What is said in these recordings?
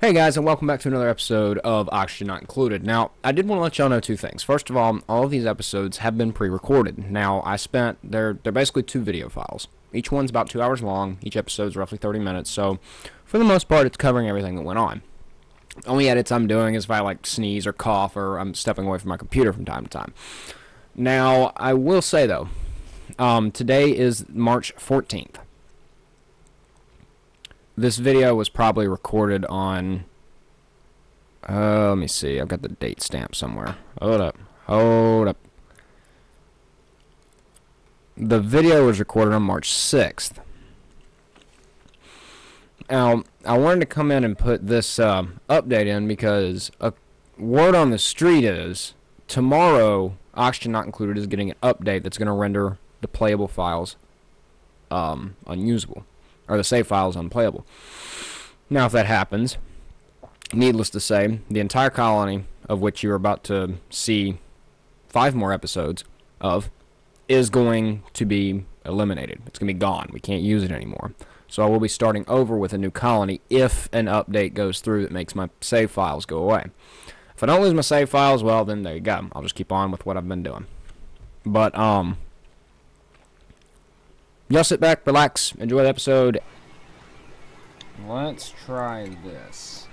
Hey guys, and welcome back to another episode of Oxygen Not Included. Now, I did want to let y'all know two things. First of all, all of these episodes have been pre-recorded. Now, I spent they're they're basically two video files. Each one's about two hours long. Each episode's roughly 30 minutes. So, for the most part, it's covering everything that went on. Only edits I'm doing is if I like sneeze or cough or I'm stepping away from my computer from time to time. Now, I will say though, um, today is March 14th this video was probably recorded on uh, let me see I've got the date stamp somewhere. Hold up hold up. The video was recorded on March 6th now I wanted to come in and put this uh, update in because a word on the street is tomorrow Oxygen Not Included is getting an update that's going to render the playable files um, unusable or the save files unplayable. Now, if that happens, needless to say, the entire colony of which you're about to see five more episodes of is going to be eliminated. It's going to be gone. We can't use it anymore. So I will be starting over with a new colony if an update goes through that makes my save files go away. If I don't lose my save files, well, then there you go. I'll just keep on with what I've been doing. But, um, Y'all sit back, relax, enjoy the episode. Let's try this.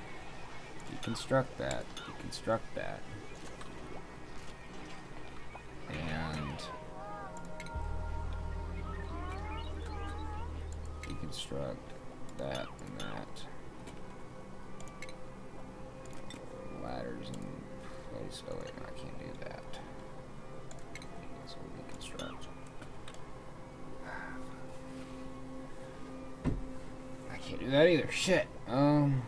Deconstruct that. Deconstruct that. And deconstruct that and that. Ladders in place. Oh wait, no, I can't do that. So deconstruct. I can't do that either. Shit. Um.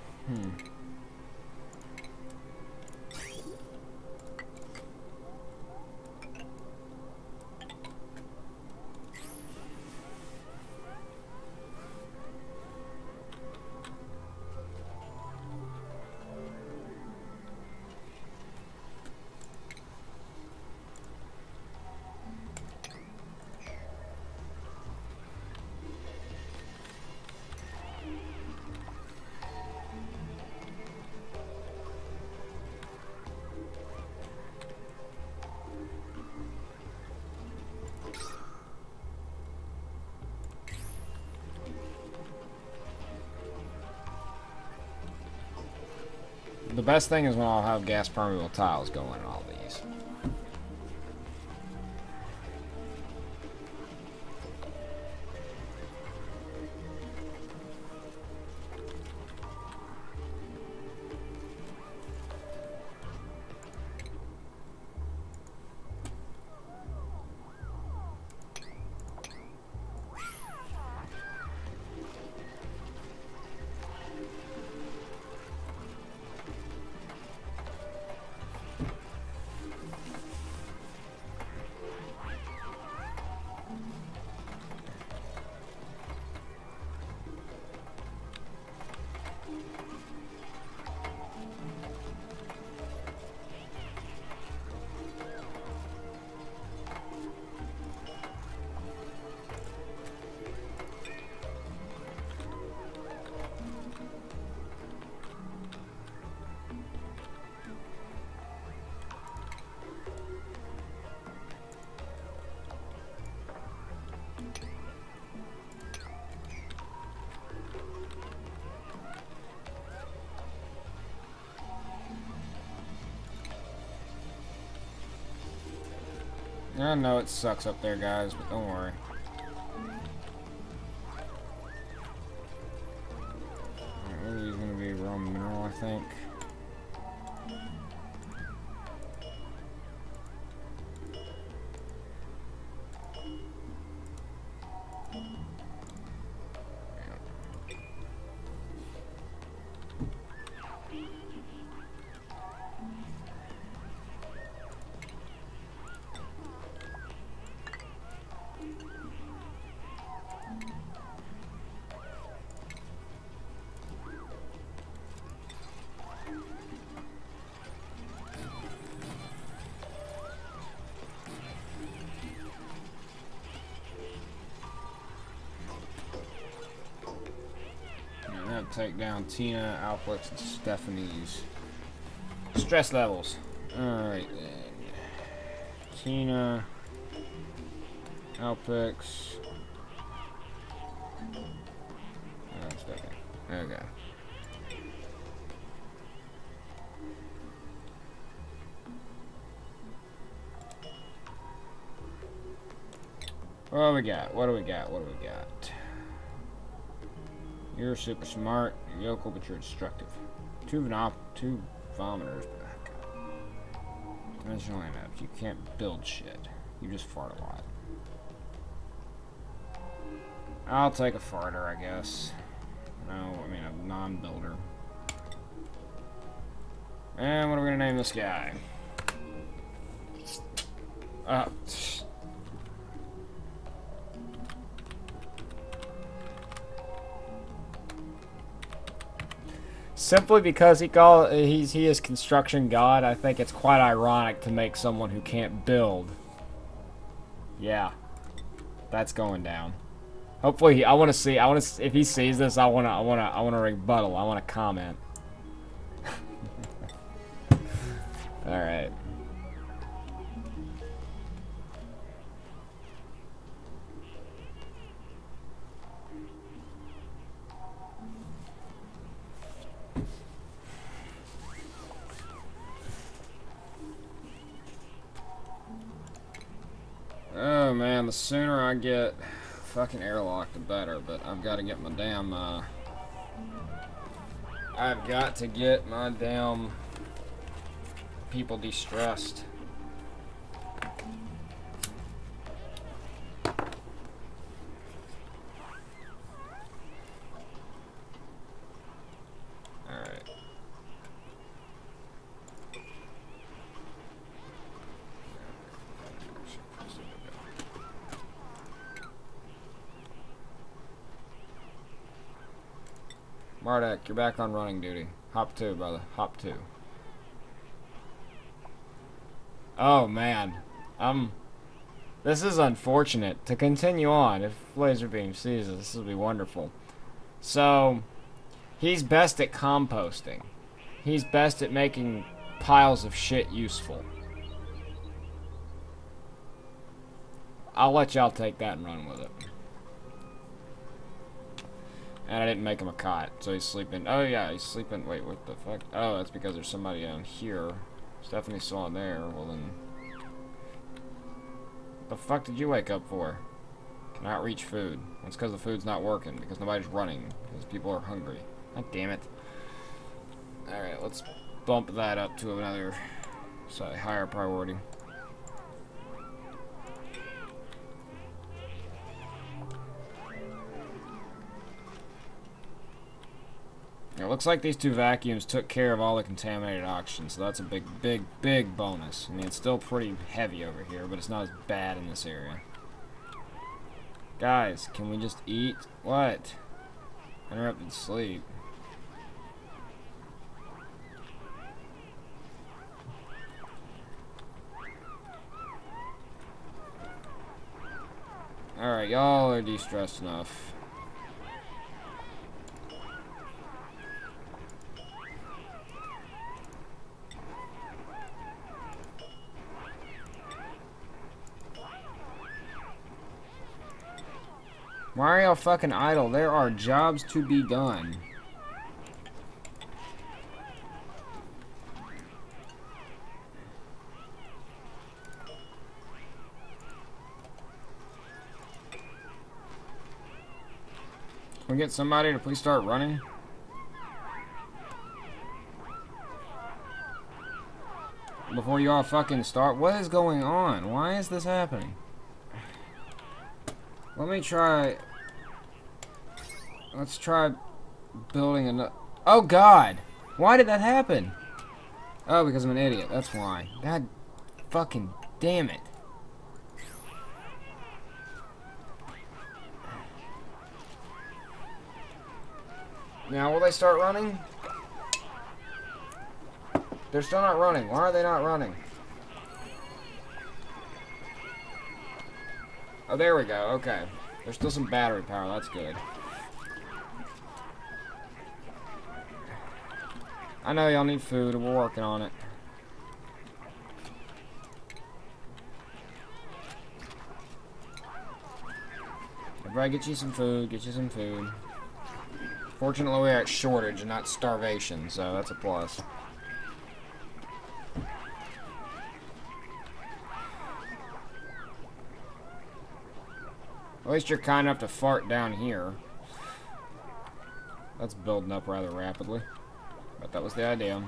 Best thing is when I'll have gas permeable tiles going in I know it sucks up there, guys, but don't worry. Alright, He's gonna be Roman mineral, I think. Take down Tina, Alplex, and Stephanie's stress levels. Alright then. Tina, Alpex. Oh. Okay. What do we got? What do we got? What do we got? You're super smart, you're but you're destructive. Two venop two vomiters, but dimensional enough. You can't build shit. You just fart a lot. I'll take a farter, I guess. No, I mean a non-builder. And what are we gonna name this guy? Uh, Simply because he call he's he is construction god, I think it's quite ironic to make someone who can't build. Yeah, that's going down. Hopefully, he, I want to see. I want to if he sees this, I want to. I want to. I want to rebuttal. I want to comment. All right. Man, the sooner I get fucking airlock, the better. But I've got to get my damn. Uh, I've got to get my damn people distressed. You're back on running duty. Hop to, brother. Hop to. Oh, man. Um, this is unfortunate. To continue on, if Lazarbeam sees this, this will be wonderful. So, he's best at composting. He's best at making piles of shit useful. I'll let y'all take that and run with it. And I didn't make him a cot, so he's sleeping. Oh, yeah, he's sleeping. Wait, what the fuck? Oh, that's because there's somebody down here. Stephanie's still in there. Well, then... The fuck did you wake up for? Cannot reach food. That's because the food's not working, because nobody's running, because people are hungry. God damn it. Alright, let's bump that up to another sorry, higher priority. It looks like these two vacuums took care of all the contaminated oxygen, so that's a big, big, big bonus. I mean, it's still pretty heavy over here, but it's not as bad in this area. Guys, can we just eat? What? Interrupted sleep. Alright, y'all are de-stressed enough. Why are y'all fucking idle? There are jobs to be done. Can we get somebody to please start running? Before you all fucking start. What is going on? Why is this happening? Let me try Let's try building another... Oh, God! Why did that happen? Oh, because I'm an idiot. That's why. God fucking damn it. Now, will they start running? They're still not running. Why are they not running? Oh, there we go. Okay. There's still some battery power. That's good. I know y'all need food, we're working on it. Everybody get you some food, get you some food. Fortunately, we're at shortage and not starvation, so that's a plus. At least you're kind enough to fart down here. That's building up rather rapidly. But that was the idea.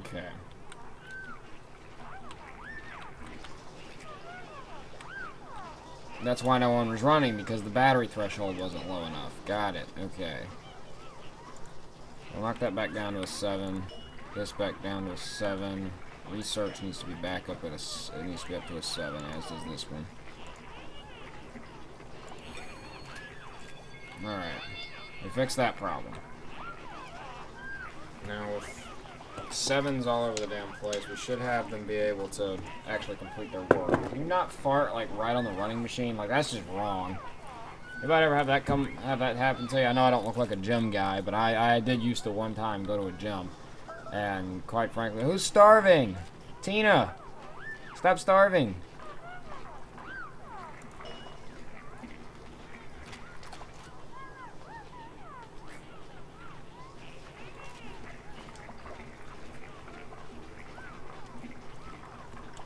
Okay. That's why no one was running, because the battery threshold wasn't low enough. Got it. Okay. We'll knock that back down to a 7. This back down to a 7. Research needs to be back up at a... It needs to be up to a 7, as does this one. Alright. We fixed that problem. Now, with sevens all over the damn place, we should have them be able to actually complete their work. Can you not fart, like, right on the running machine? Like, that's just wrong. Anybody ever have that come have that happen to you? I know I don't look like a gym guy, but I, I did used to one time go to a gym. And quite frankly, who's starving? Tina! Stop starving!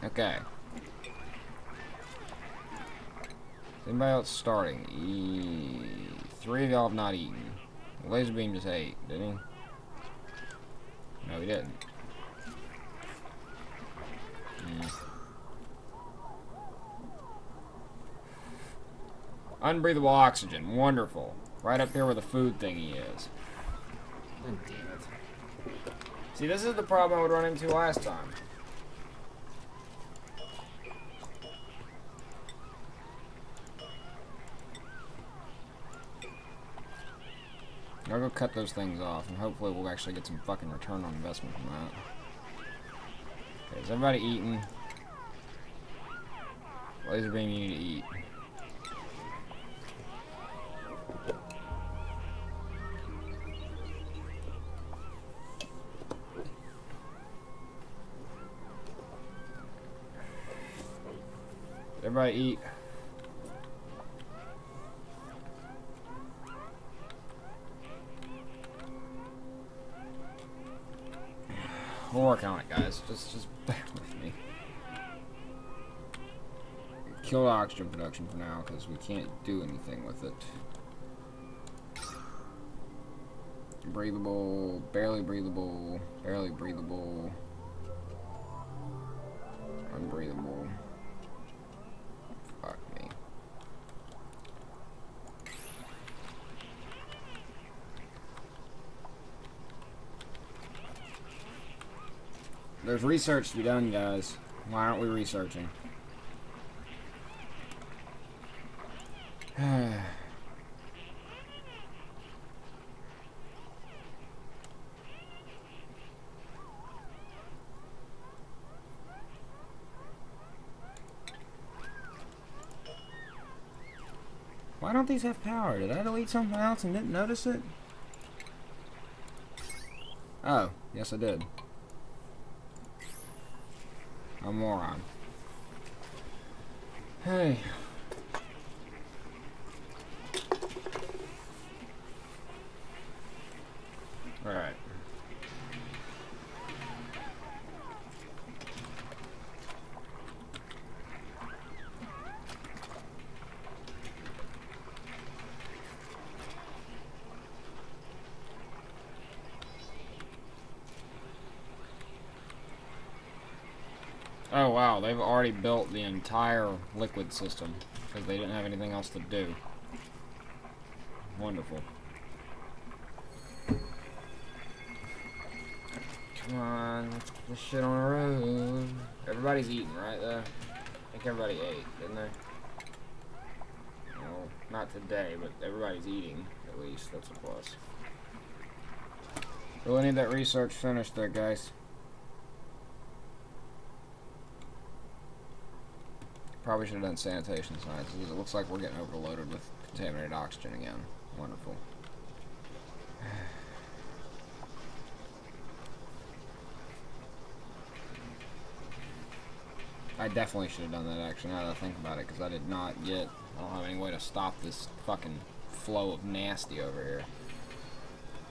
Okay. Anybody else starting? E three of y'all have not eaten. Lazarbeam just ate, didn't he? No, he didn't. Mm. Unbreathable oxygen. Wonderful. Right up here where the food thingy is. Oh, damn it. See, this is the problem I would run into last time. I'll go cut those things off, and hopefully we'll actually get some fucking return on investment from that. Okay, is everybody eating? Lazarbeam, you need to eat. Everybody eat. Work on it, guys. Just, just bear with me. Kill oxygen production for now, because we can't do anything with it. Breathable, barely breathable, barely breathable, There's research to be done, guys. Why aren't we researching? Why don't these have power? Did I delete something else and didn't notice it? Oh, yes I did. A moron. Hey. Alright. They've already built the entire liquid system because they didn't have anything else to do. Wonderful. Come on, let's get this shit on the road. Everybody's eating, right there? I think everybody ate, didn't they? Well, not today, but everybody's eating, at least. That's a plus. Really need that research finished there, guys. Probably should have done sanitation science. It looks like we're getting overloaded with contaminated oxygen again. Wonderful. I definitely should have done that actually now that I think about it because I did not get I don't have any way to stop this fucking flow of nasty over here.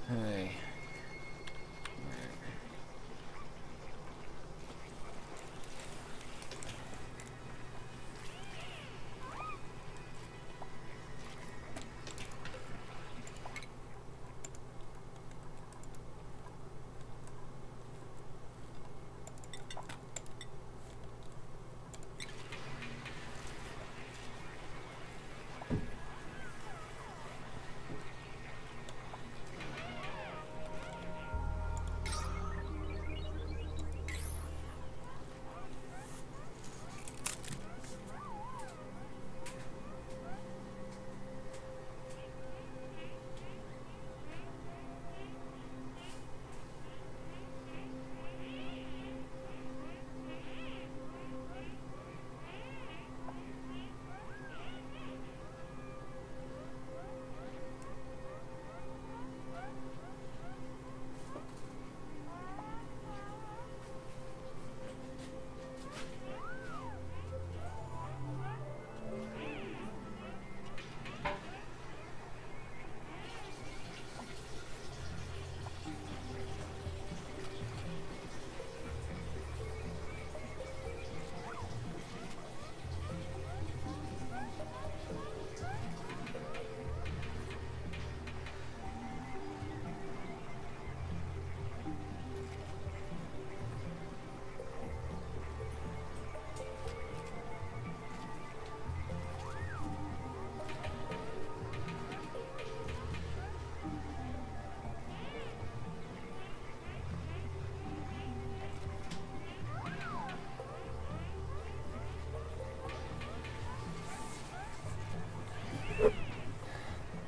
Hey.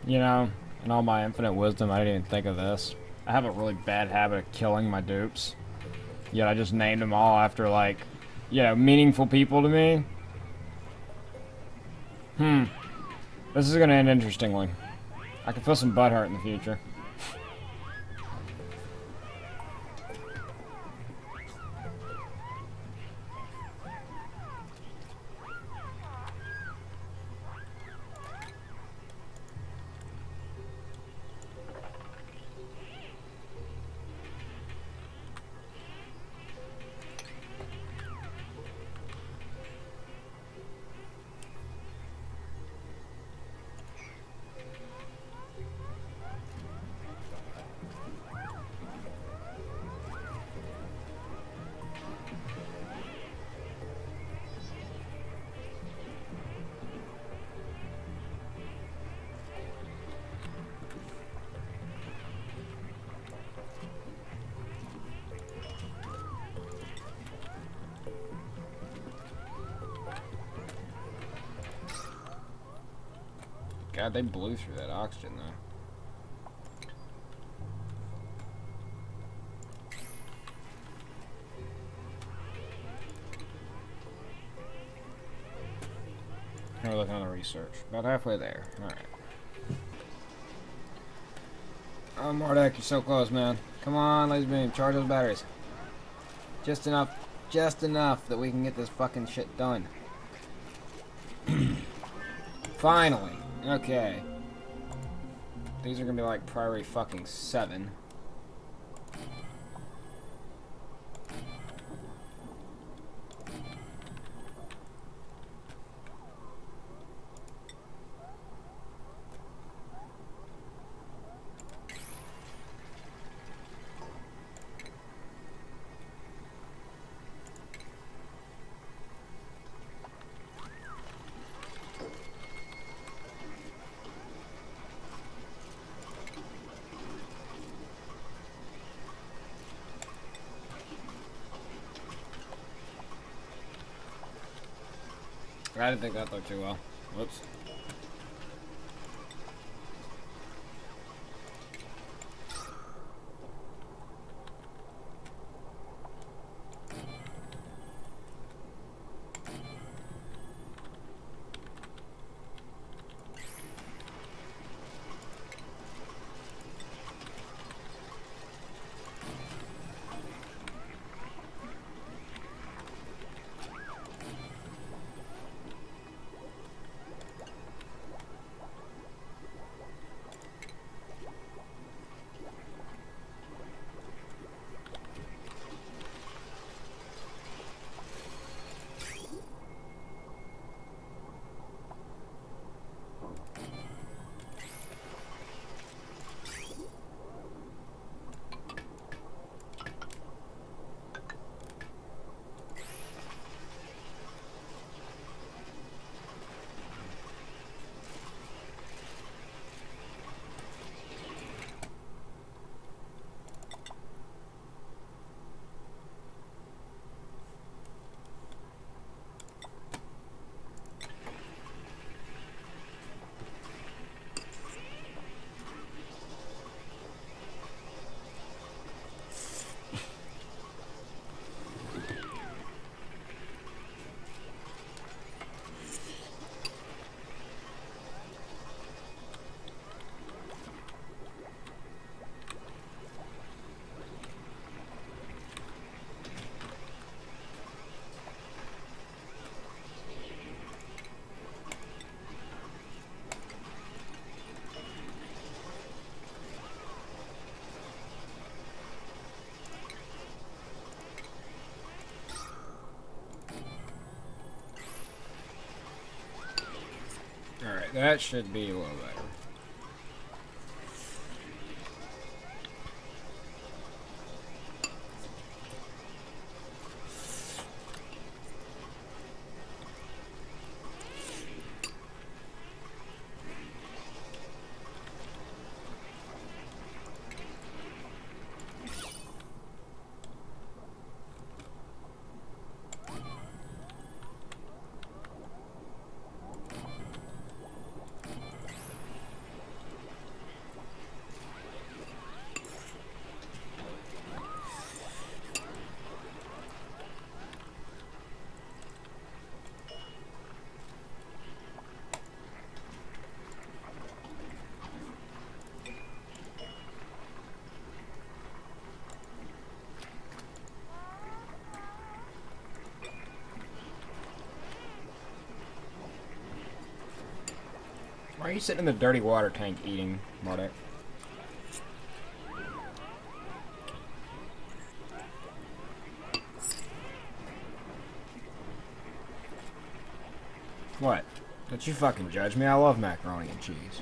You know, in all my infinite wisdom, I didn't even think of this. I have a really bad habit of killing my dupes. Yet I just named them all after, like, you know, meaningful people to me. Hmm. This is gonna end interestingly. I can feel some butthurt in the future. God, they blew through that oxygen, though. We're looking on the research. About halfway there. Alright. Oh, Marduk, you're so close, man. Come on, Lazarbeam, charge those batteries. Just enough, just enough that we can get this fucking shit done. Finally. Okay. These are gonna be like priority fucking seven. I didn't think that looked too well. Whoops. That should be a little better. Are you sitting in the dirty water tank eating, Mardek? What? Don't you fucking judge me? I love macaroni and cheese.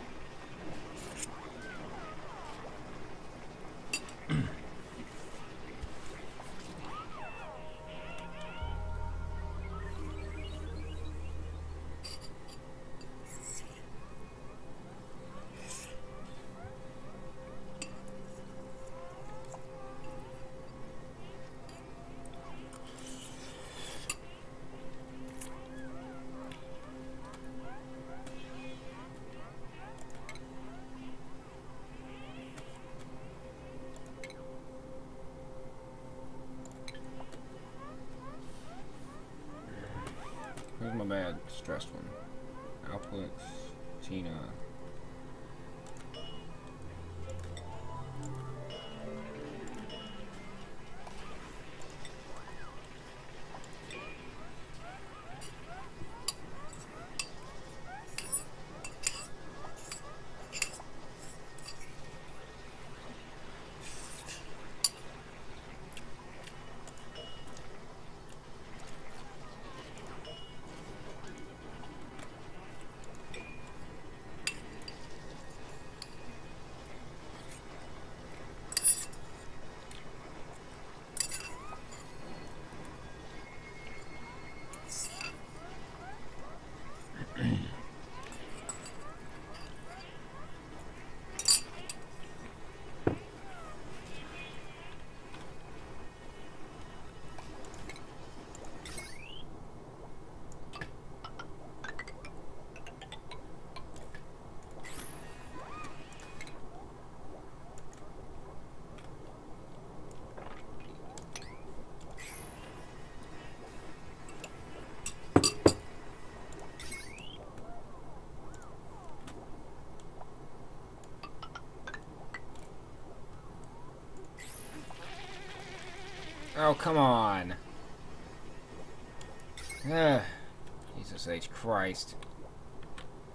Who's my bad stressed one? Outputs, Tina. Oh, come on. Ugh. Jesus H. Christ.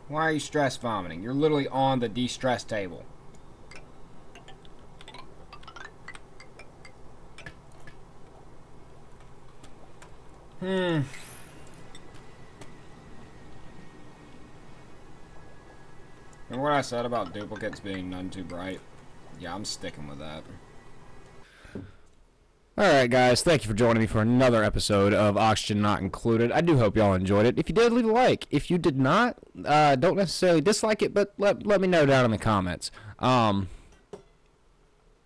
Why are you stress vomiting? You're literally on the de-stress table. Hmm. Remember what I said about duplicates being none too bright? Yeah, I'm sticking with that. Alright guys, thank you for joining me for another episode of Oxygen Not Included. I do hope y'all enjoyed it. If you did, leave a like. If you did not, uh, don't necessarily dislike it, but let, let me know down in the comments. Um,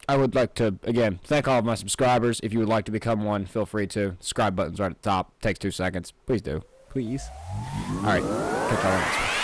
I would like to, again, thank all of my subscribers. If you would like to become one, feel free to. Subscribe button's right at the top. Takes two seconds. Please do. Please. Alright, catch y'all next.